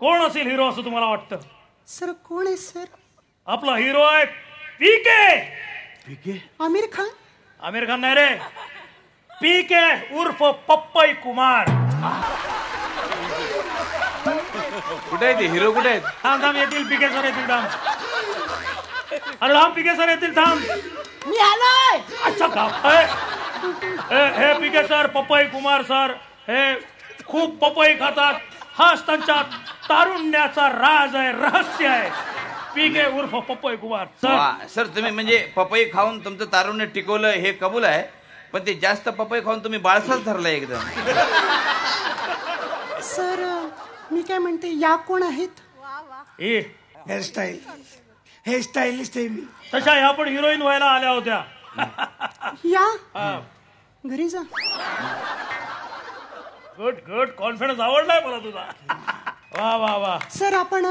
कोण असेल हिरो असं तुम्हाला वाटतं? सर कोण आहे सर? आपला हिरो आहे पी के. आमिर खान? आमिर खान नाही रे. पी के उर्फ पप्पई कुमार. कुठे आहे ते? हिरो कुठे आहेत? थांब थांब येतील. पी के सर येतील थांब. अरे थांब पी के सर येतील थांब. मी आलोय! अच्छा का हे हे- हे पी के सर पपई कुमार सर हे खूप पपई खातात. हाच त्यांच्या तारुण्याचा राज आहे रहस्य आहे. पी के उर्फ पपई कुमार. सर वा, सर तुम्ही म्हणजे पपई खाऊन तुमचं तारुण्य टिकवलं हे कबूल आहे पण ते जास्त पपई खाऊन तुम्ही बाळसाच धरलाय एकदम. सर मी काय म्हणते या कोण आहेत? हे हेअरस्टाईल हेअरस्टाईलिस्ट आहे मी. तशा ह्या पण हिरोईन व्हायला आल्या होत्या. या? हा. घरी जा. गुड गुड कॉन्फिडन्स आवडलाय मला तुझा. वा वा वा. सर आपण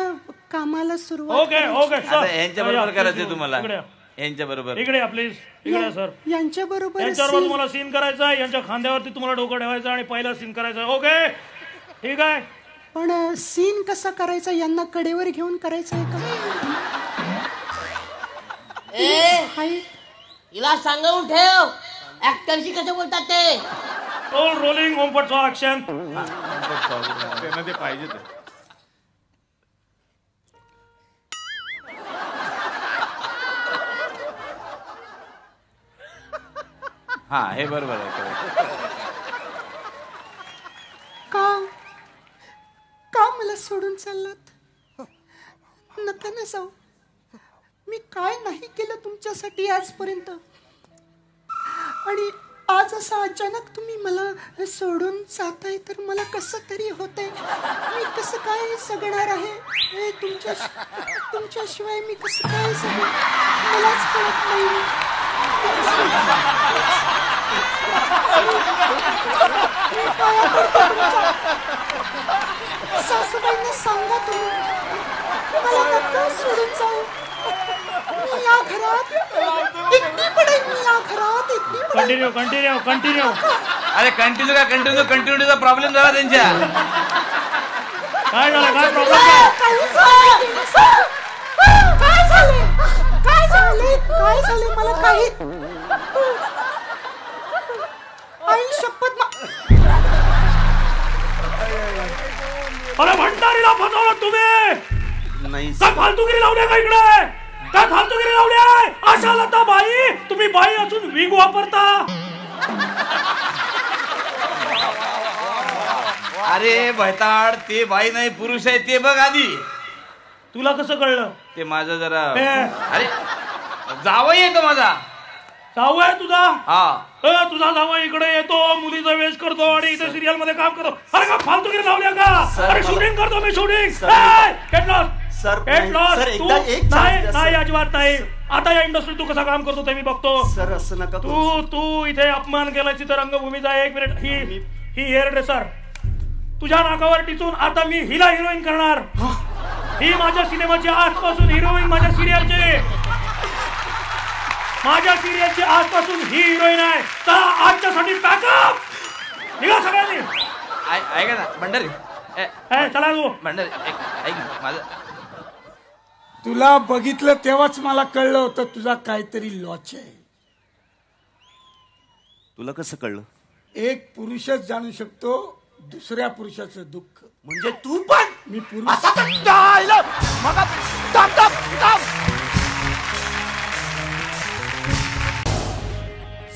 कामाला सुरुवात ओके ओके आता यांच्या बरोबर करायचंय तुम्हाला. इकडे या. यांच्या बरोबर इकडे या प्लीज इकडे या, सर यांच्या बरोबर यांच्यावर तुम्हाला सीन करायचा आहे. यांच्या खांद्यावरती तुम्हाला डोकं ठेवायचं आणि पहिला सीन करायचा आहे. ओके ठीक आहे? पण सीन कसा करायचा? यांना कडेवर घेऊन करायचा आहे का? ए हाय हिला सांगून ठेव. ऍक्टरशी कसं बोलतात ते? रोल रोलिंग ओमपटचा ऍक्शन त्यांना ते पाहिजे हा हे बरोबर आहे का? का मला सोडून चाललात? नका ना जाऊ. मी काय नाही केलं तुमच्यासाठी आजपर्यंत? आणि आज असं अचानक तुम्ही मला सोडून जाताय तर मला कसं तरी होतंय? मी कसं काय सगणार आहे? हे तुमच्या तुमच्याशिवाय मी कसं काय सगळं मलाच कळत नाही मी पाया पडते तुमच्या. सासूबाईंना सांगा तुम्ही मला नका सोडून जाऊ. मी या घरात एकटी पडेल मी या घरात एकटी पडेल. कंटिन्यू कंटिन्यू कंटिन्यू अरे कंटिन्यू का कंटिन्यू कंटिन्यूचा प्रॉब्लेम झाला त्यांच्या. काय झालं? काय प्रॉब्लेम काही झालं? काय झाले? काय झाले? काय झाले? मला काही फसवलं तुम्ही! नाही काय फालतूगिरी लावल्या का इकडे? काय फालतूगिरी लावल्या अशा लता बाई तुम्ही बाई असून विग वापरता? अरे भैताड ते बाई नाही पुरुष आहे ते बघ आधी. तुला कसं कळलं? ते माझं जरा. अरे जावई आहे तो माझा? जाऊ आहे तुझा. हा. तुझा जावा इकडे येतो मुलीचा वेश करतो आणि इथे सिरियलमध्ये काम करतो. अरे का फालतूगिरी लावल्या का? अरे शूटिंग करतो मी शूटिंग सर, नाही. अजिबात नाही. आता या इंडस्ट्रीत तू कसा काम करतो ते मी बघतो. सर असं नका तू तू इथे अपमान केला तिथे रंगभूमीचा एक मिनिट ही ही हेअर ड्रेसर तुझ्या नाकावर टिचून आता मी हिला हिरोईन करणार. ही. माझ्या सिनेमाची आजपासून हिरोईन माझ्या सिरियलची माझ्या सिरियलची आजपासून ही हिरोईन आहे. चला आजच्यासाठी पॅकअप निघा सगळ्यांनी. ऐका ना भंडारी. ए, ए, चला तू. भंडारी ऐक ऐक ना, माझं तुला बघितलं तेव्हाच मला कळलं होतं तुझा काहीतरी लॉच आहे. तुला कसं कळलं? एक पुरुषच जाणू शकतो दुसऱ्या पुरुषाचं दुःख. म्हणजे तू पण? मी पुरुष. मग थांब, थांब, थांब.